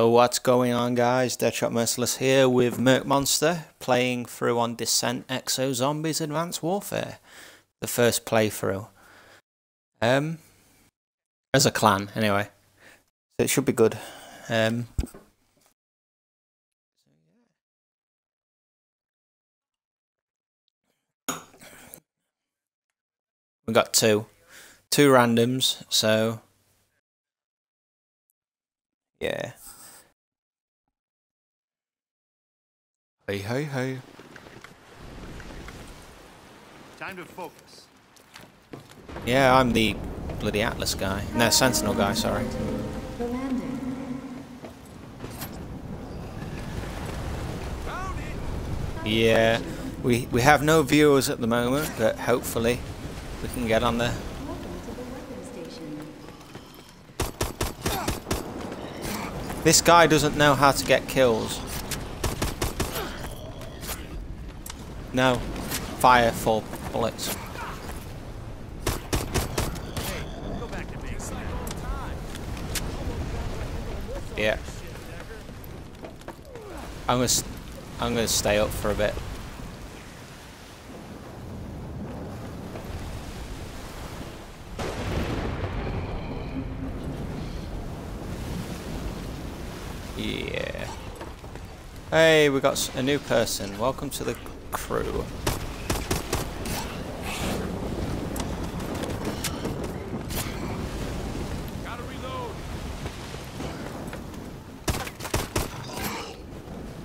So what's going on guys, Deadshot Merciless here with Merc Monster playing through on Descent Exo Zombies Advanced Warfare. The first playthrough. Um, as a clan anyway. So it should be good. Um, we got two. Two randoms, so yeah. Hey, hey, hey. Time to focus. Yeah, I'm the bloody Atlas guy. No, Sentinel guy, sorry. The landing. Yeah, we, we have no viewers at the moment, but hopefully we can get on there. Welcome to the weapon station. This guy doesn't know how to get kills. No. Fire full bullets. Yeah. I'm gonna, I'm gonna stay up for a bit. Yeah. Hey, we got a new person. Welcome to the crew. Gotta reload.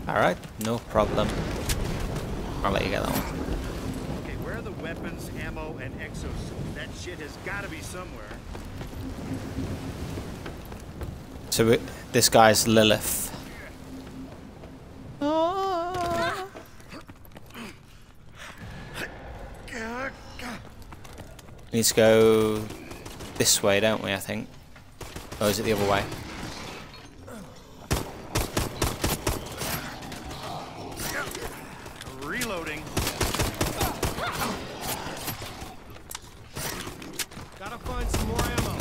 Alright, no problem. I'll let you get that one. Okay, where are the weapons, ammo, and exosuits? That shit has gotta be somewhere. So we, this guy's Lilith. Needs to go this way, don't we? I think. Or is it the other way? Reloading. Gotta find some more ammo.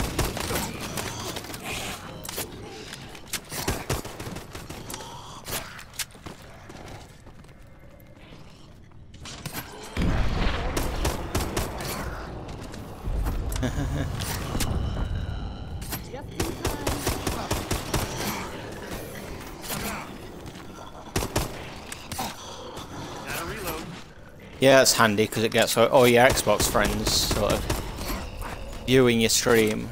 Gotta reload. Yeah, it's handy because it gets all your Xbox friends sort of viewing your stream.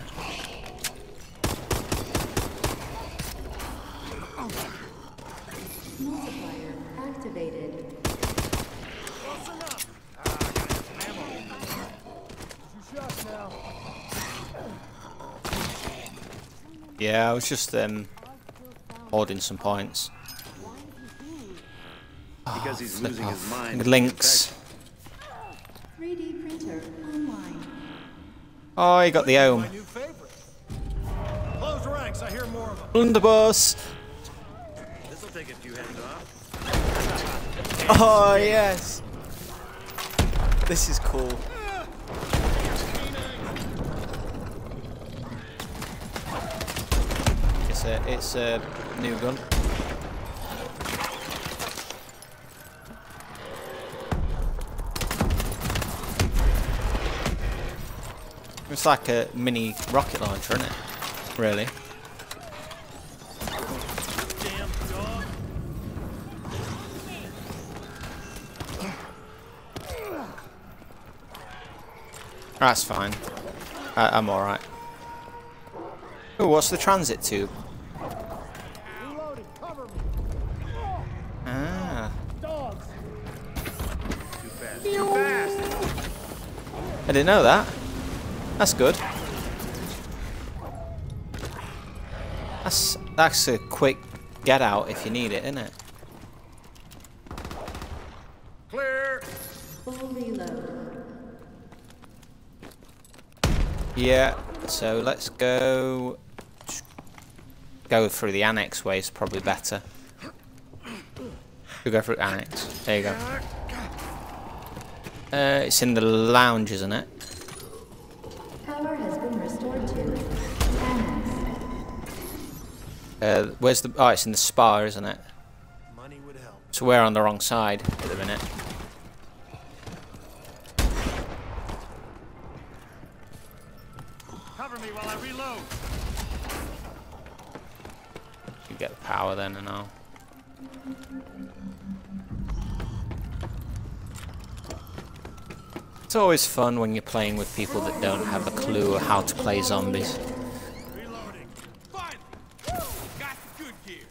Yeah, I was just um hoarding some points. Because he's flip losing his mind. Lynx. 3D printer online. Oh, you got the home. My. Close ranks. I hear more of them. Blunderbuss. This'll take a few heads off. Oh yes. This is cool. It's a it's a new gun. It's like a mini rocket launcher, isn't it? Really. That's fine. I, I'm alright. Oh, what's the transit tube? Ah, Too fast. Too fast. I didn't know that. That's good. That's that's a quick get out if you need it, isn't it? Clear. Full reload. Yeah. So let's go. Go through the annex way is probably better. We'll go through annex. There you go. Uh, it's in the lounge, isn't it? Uh, where's the? Oh, it's in the spa, isn't it? Money would help. So we're on the wrong side at the minute. Cover me while I reload. You get the power then and all. It's always fun when you're playing with people that don't have a clue how to play zombies. Reloading. Finally! Got the good gear.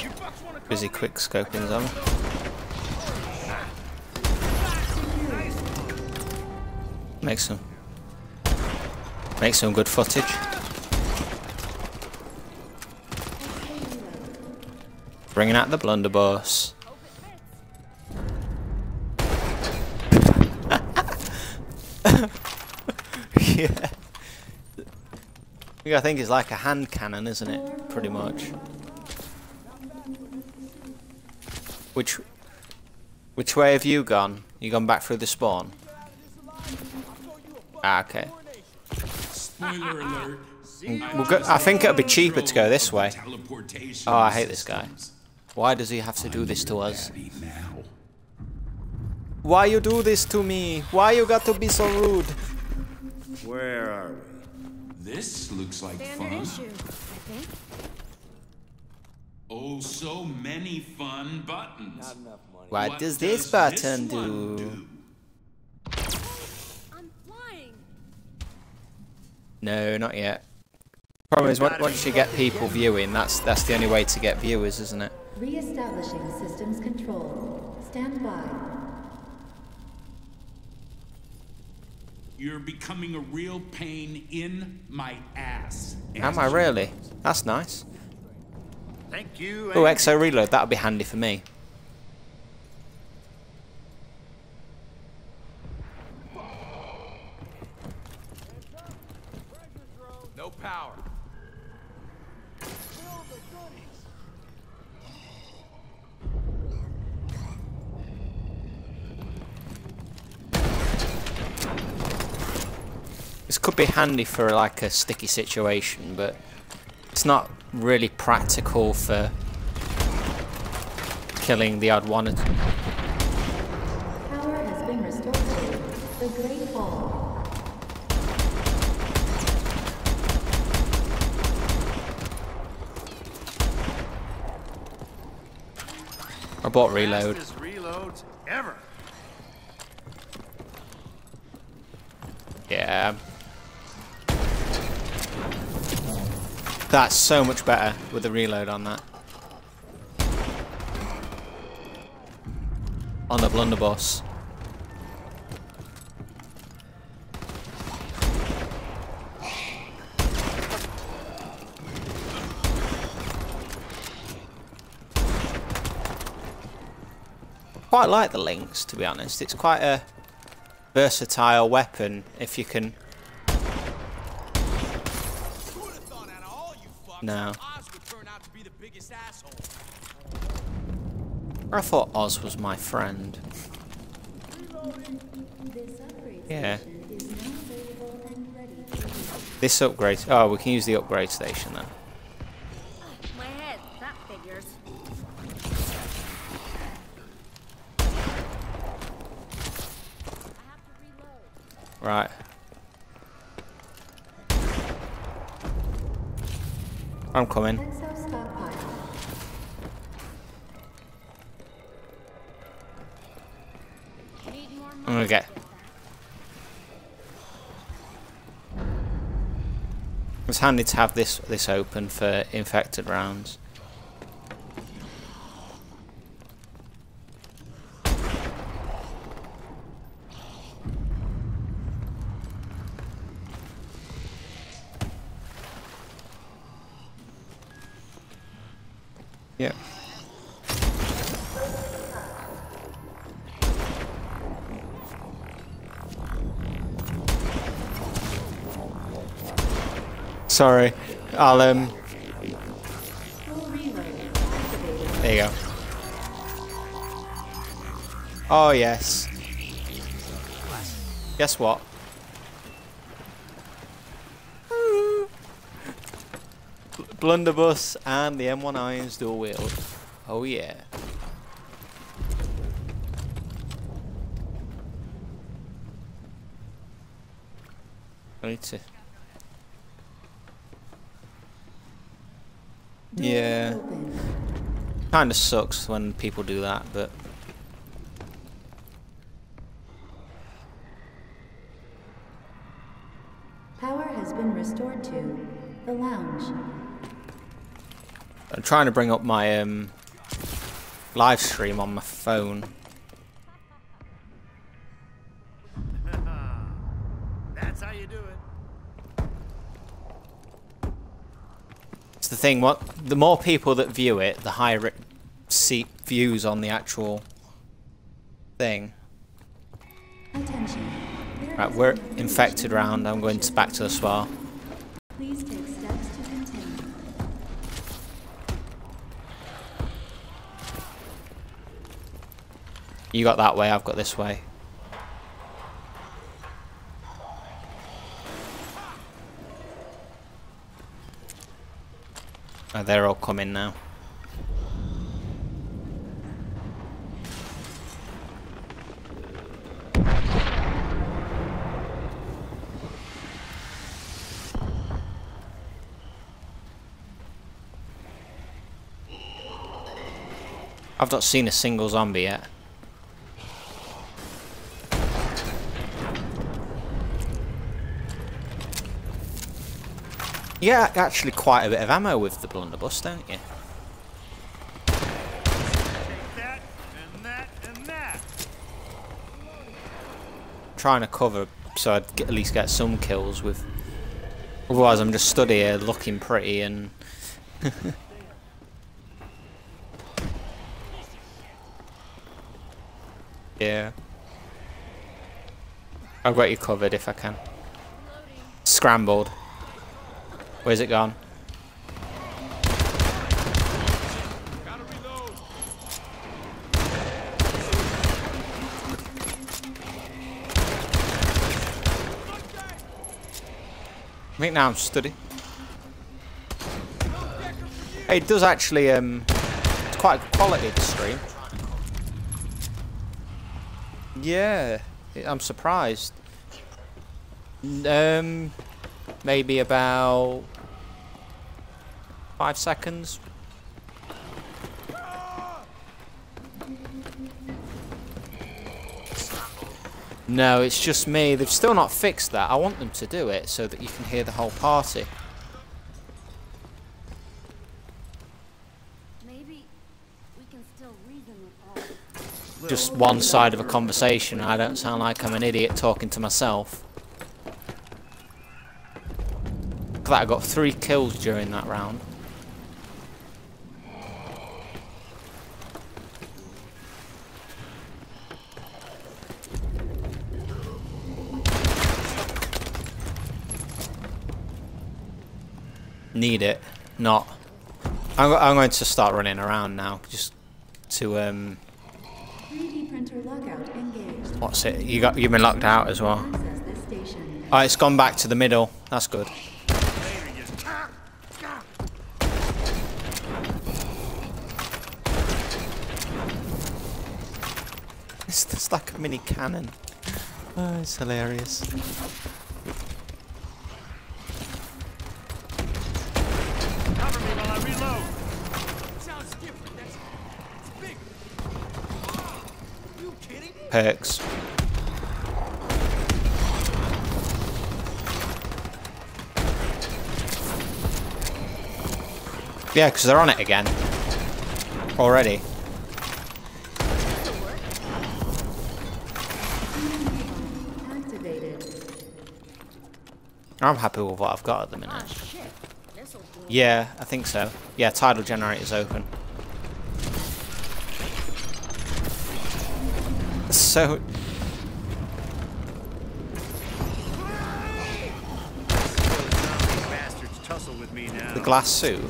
You bucks wanna cover Busy me? Quick scoping zombie. Make some. Make some good footage. Bringing out the blunderbuss. Yeah, I think it's like a hand cannon, isn't it? Pretty much. Which which way have you gone? You gone back through the spawn? Ah, okay. Spoiler alert. We'll go, I think it'll be cheaper to go this way. Oh, I hate this guy. Why does he have to do this to us? Now. Why you do this to me? Why you got to be so rude? Where are we? This looks like Standard fun. issue, I think. Oh, so many fun buttons. What does this button do? I'm flying. No, not yet. Problem is, once you get people viewing, that's that's the only way to get viewers, isn't it? Re-establishing systems control. Stand by. You're becoming a real pain in my ass. Am I really? That's nice. Thank you. Oh, and- Exo Reload, that'll be handy for me. No power. This could be handy for like a sticky situation, but it's not really practical for killing the odd one. Power has been restored to the Great Hall. I bought reload. Reloads ever. Yeah. That's so much better with the reload on that. On the blunderbuss. Quite like the Lynx, to be honest. It's quite a versatile weapon if you can. Who would have thought out of all you fucks, No. Oz would turn out to be the biggest asshole? I thought Oz was my friend. Yeah. This upgrade. Oh, we can use the upgrade station then. My head. Right. I'm coming. Get. It's handy to have this this open for infected rounds. Sorry. I'll um. There you go. Oh yes. Guess what? Blunderbuss and the M1 Irons dual wield. Oh yeah. I need to. Yeah. Kinda sucks when people do that, but Power has been restored to the lounge. I'm trying to bring up my um live stream on my phone. Thing. What the more people that view it, the higher it see views on the actual thing. Attention. Right, we're infected round. I'm going to back to the spa. Please take steps to contain. You got that way. I've got this way. Oh, they're all coming now. I've not seen a single zombie yet. Yeah, actually quite a bit of ammo with the blunderbuss, don't you? That, and that, and that. Trying to cover so I'd get, at least get some kills with. Otherwise, I'm just stood here looking pretty and. yeah. I've got you covered if I can. Scrambled. Where's it gone? I think now I'm study. It does actually, um, it's quite good quality, the stream. Yeah, I'm surprised. Um, maybe about five seconds. No, it's just me. They've still not fixed that. I want them to do it so that you can hear the whole party. Maybe we can still reason. Just one side of a conversation. I don't sound like I'm an idiot talking to myself. That, I got three kills during that round. Need it, not. I'm, I'm going to start running around now, just to um, 3D printer lockout engaged. What's it? You got you've been locked out as well. Oh, it's gone back to the middle. That's good. Later, you. Ah, ah. It's just like a mini cannon. Oh, it's hilarious. Cover me while I reload. Sounds different. That's, that's big. You kidding? Perks. Yeah, because they're on it again. Already. I'm happy with what I've got at the minute. Ah, shit. This'll do. Yeah, I think so. Yeah, tidal generator's open. So, Those zombie bastards me now. The glass suit?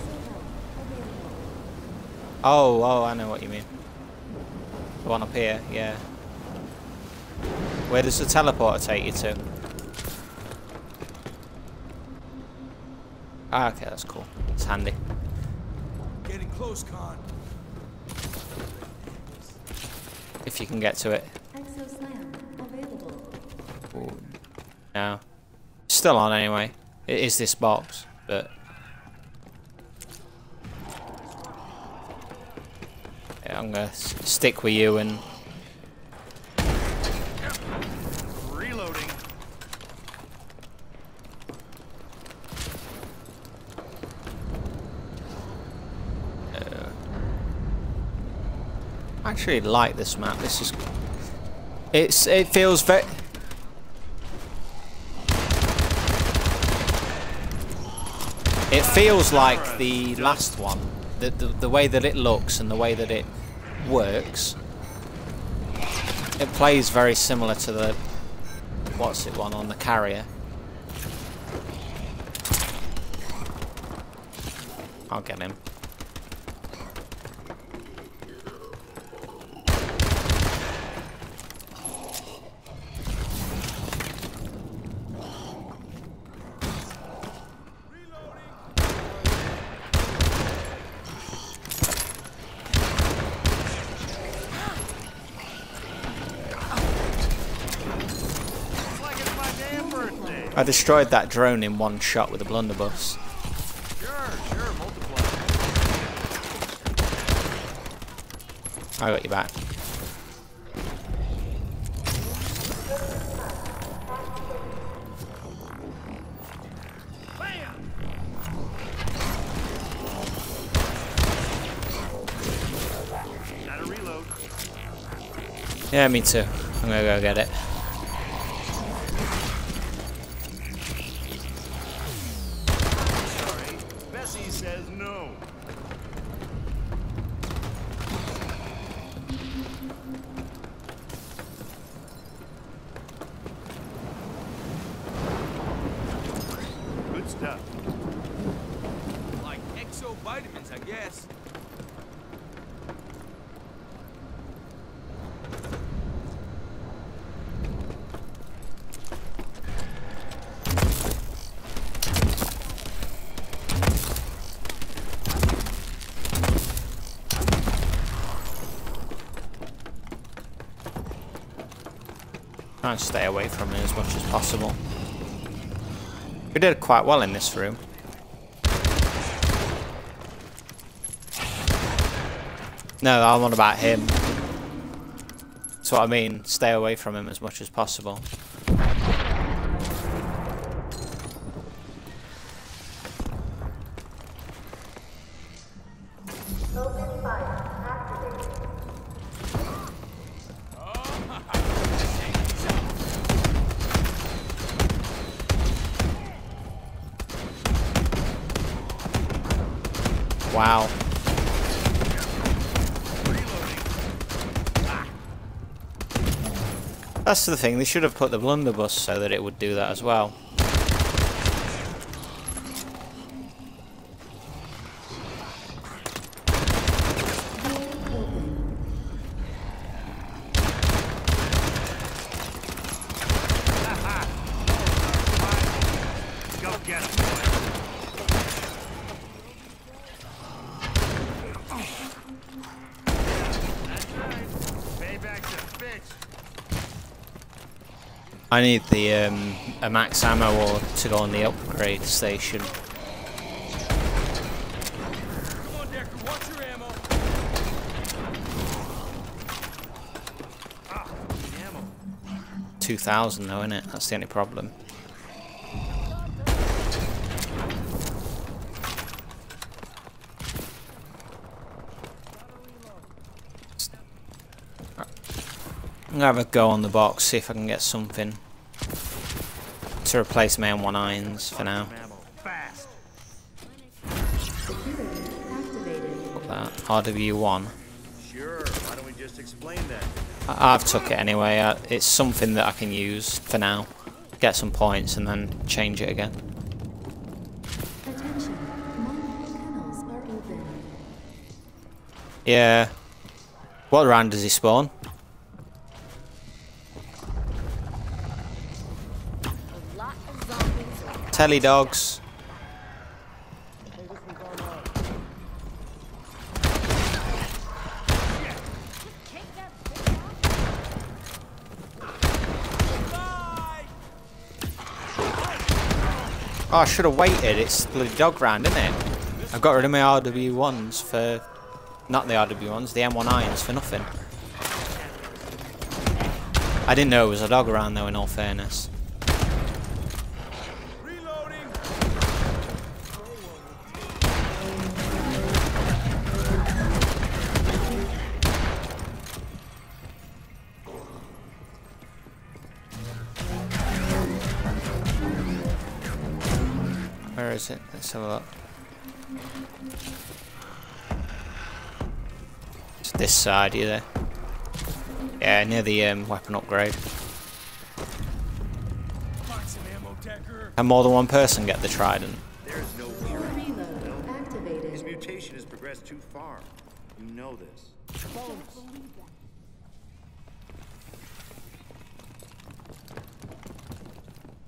Oh, oh, I know what you mean. The one up here, yeah. Where does the teleporter take you to? Ah, okay, that's cool. It's handy. Getting close, Kahn. If you can get to it. Exoslam. Ooh. No. Still on anyway. It is this box, but... Yeah, I'm gonna stick with you and... Reloading. I actually like this map. This is... It's, it feels very... It feels like the last one. The, the, the way that it looks and the way that it works. It plays very similar to the... What's it one on the carrier. I'll get him. It's like it's my damn birthday. I destroyed that drone in one shot with a blunderbuss. I got you back. Yeah, me too. I'm gonna go get it. Try and stay away from it as much as possible. We did quite well in this room. No, I'm on about him. That's what I mean. Stay away from him as much as possible. That's the thing, they should have put the blunderbuss so that it would do that as well. I need the um, a max ammo or to go on the upgrade station. Come on, Decker, watch your ammo. Ah, 2000 though, innit? That's the only problem. I'm gonna have a go on the box, see if I can get something to replace my M19s for now. What that? RW1. Sure, why don't we just explain that? I have took it anyway. I, it's something that I can use for now. Get some points and then change it again. Yeah. What round does he spawn? Telly dogs. Oh, I should have waited. It's bloody dog round, isn't it? I've got rid of my RW1s for... Not the RW1s, the M1 irons for nothing. I didn't know it was a dog around though, in all fairness. Where is it? Let's have a look. It's this side, either. Yeah, near the um, weapon upgrade. Find some ammo, Decker. Can more than one person get the trident? There's no fear. His mutation has progressed too far. You know this.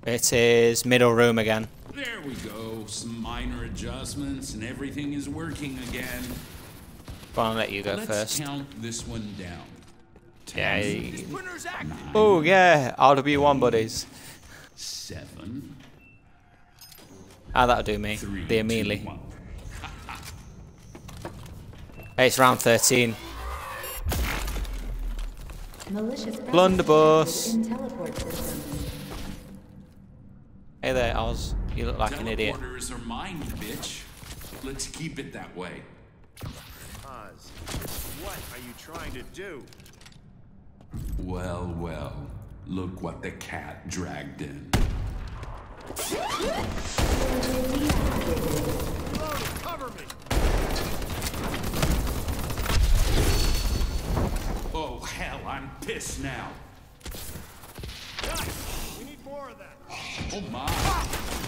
It is middle room again. There we go. Some minor adjustments and everything is working again. Go on, I'll let you go Let's first. count this one down. Yeah. Ten, he- Sprinter's active. Oh yeah, RW1 buddies. Seven, Ah, that'll do me. three, The two, Hey, it's round 13. Malicious Blunderbuss. in teleport systems. Hey there, Oz. You look like an idiot. Teleporters are mine, bitch. Let's keep it that way. Oz, what are you trying to do? Well, well. Look what the cat dragged in. Cover me! Oh, hell, I'm pissed now. Guys, we need more of that. Oh my.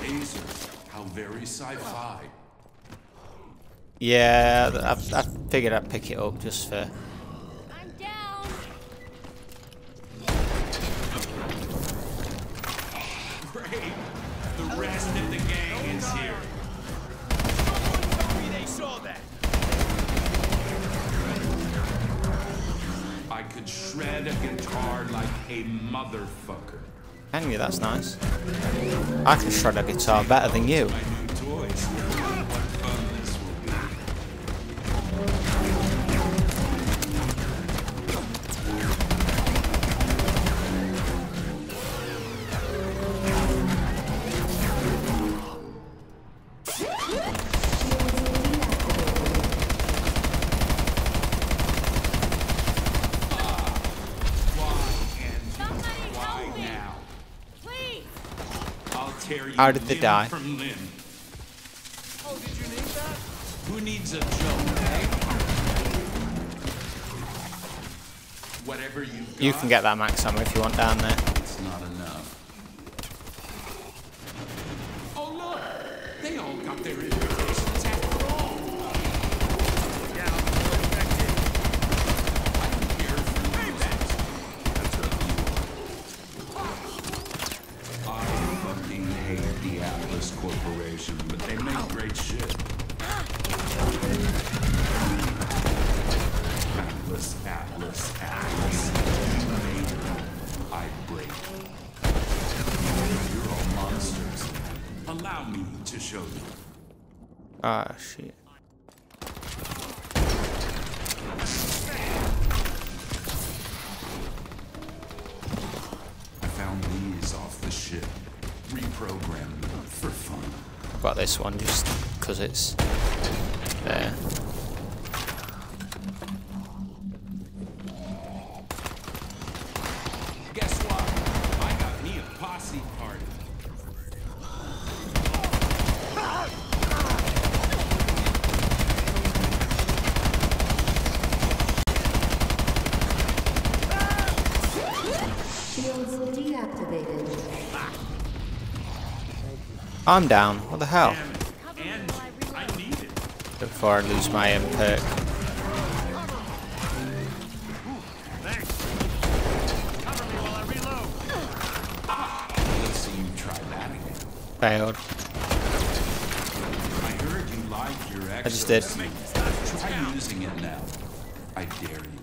Lasers. How very sci-fi. Yeah, I, I figured I'd pick it up just for. I'm down. Great. The rest of the gang is here. Tell me they. I could shred a guitar like a motherfucker. You? That's nice. I can shred a guitar better than you. How did they die? from limb. Oh, did you need that? Who needs a joke, eh? Whatever you've got, You can get that max ammo if you want down there. Corporation, but they make great shit. Atlas, Atlas, Atlas. I break. You're all monsters. Allow me to show you. Ah, shit. Got this one just because it's there. Guess what? I got me a posse party. Shields deactivated. I'm down. What the hell? Before I lose my M perk. Failed. I just did. Try using it now. I dare you.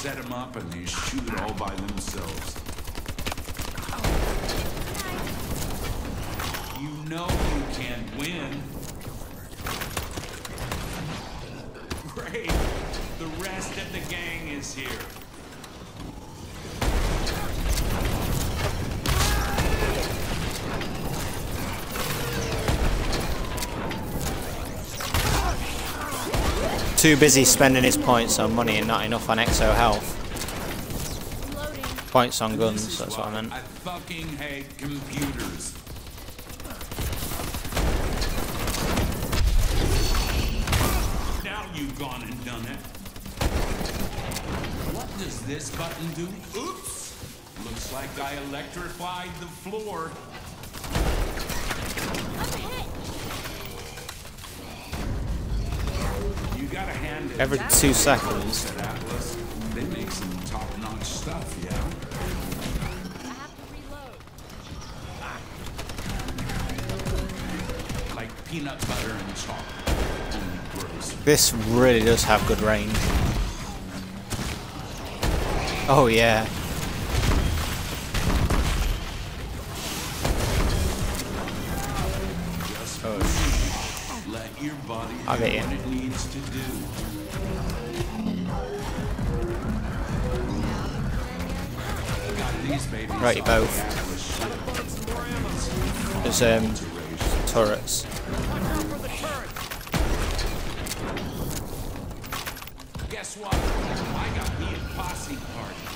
Set them up and they shoot it all by themselves. You know you can't win. Great. The rest of the gang is here. Too busy spending his points on money and not enough on exo health. Points on guns, that's what I meant. I fucking hate computers. Now you've gone and done it. What does this button do? Oops! Looks like I electrified the floor. To reload. Like peanut butter and gross. This really does have good range. Oh yeah. Just Oh, let your body I'll get you. Got these babies Right, you both. the Atlas ship. There's um turrets. Guess what? I got me a posse party.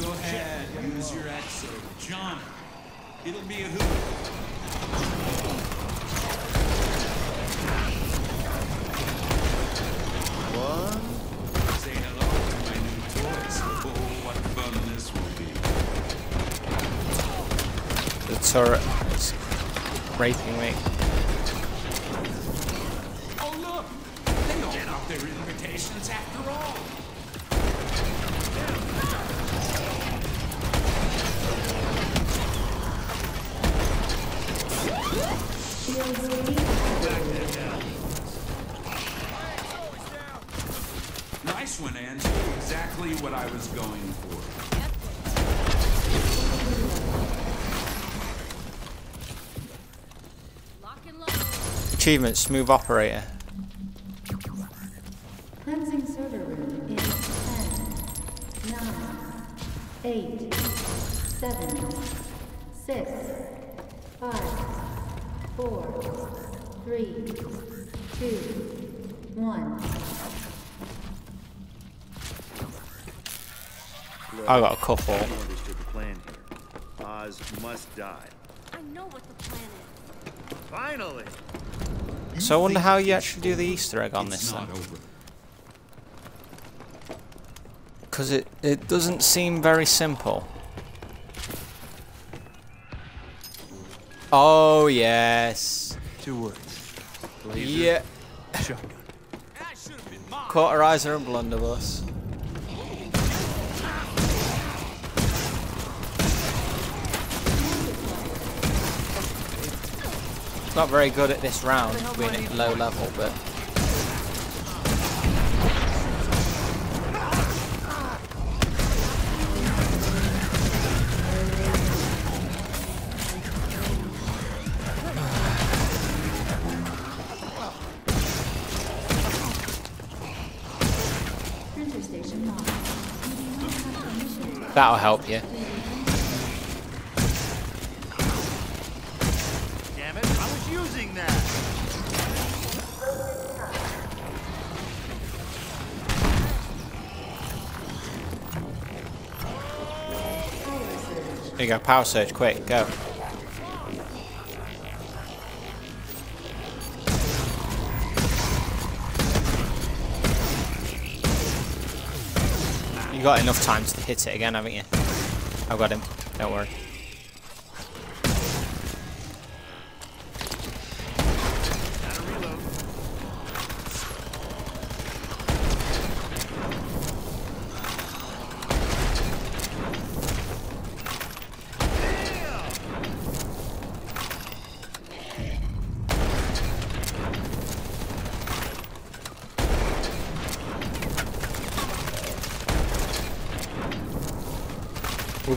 Go ahead, use your exo. John, it'll be a hoot. The turret raping me. Oh, look! They all got their invitations after all. Nice one, Angie. Exactly what I was going for. Achievement smooth operator. Cleansing server room in 10, 9, 8, 7, 6, 5, 4, 3, 2, 1. I got a couple. I understood the plan here. Oz must die. I know what the plan is. Finally! So I wonder how you actually do the Easter egg on this over. Because it, it doesn't seem very simple. Oh, yes. Two words. Laser. Yeah. Shotgun. That should have been mine. Cauterizer and blunderbuss. It's not very good at this round, being at low level, but Printer station locked. that'll help you. There you go, power surge, quick, go. You got enough time to hit it again, haven't you? I've got him. Don't worry.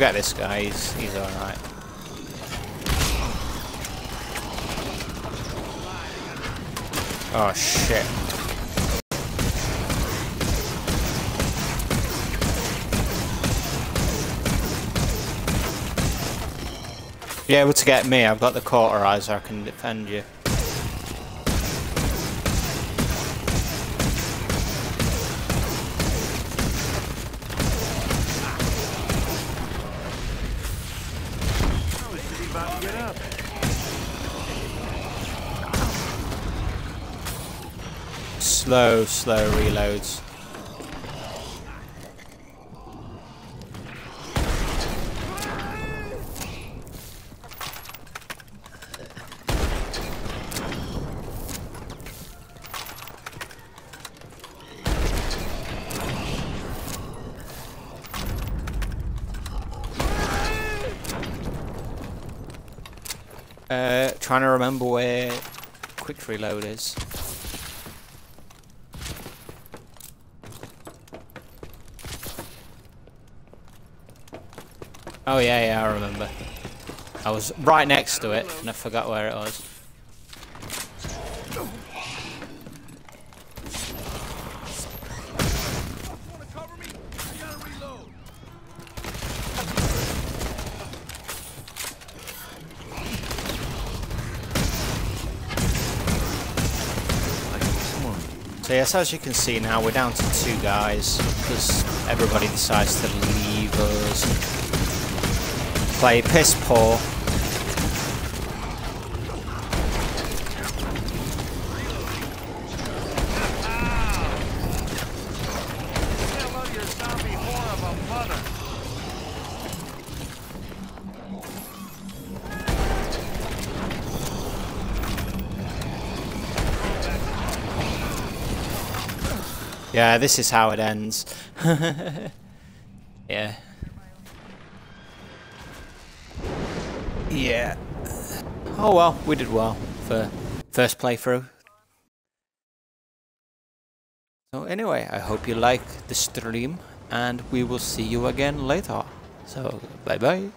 Get this guy, he's, he's alright. Oh shit. You're able to get me, I've got the cauterizer, I can defend you. Slow, slow reloads. Uh, trying to remember where quick reload is. Oh yeah, yeah, I remember. I was right next to it, and I forgot where it was. So yes, as you can see now, we're down to two guys, because everybody decides to leave us. Play piss poor. Yeah, this is how it ends. Oh well, we did well for first playthrough. So anyway, I hope you like the stream and we will see you again later. So bye bye.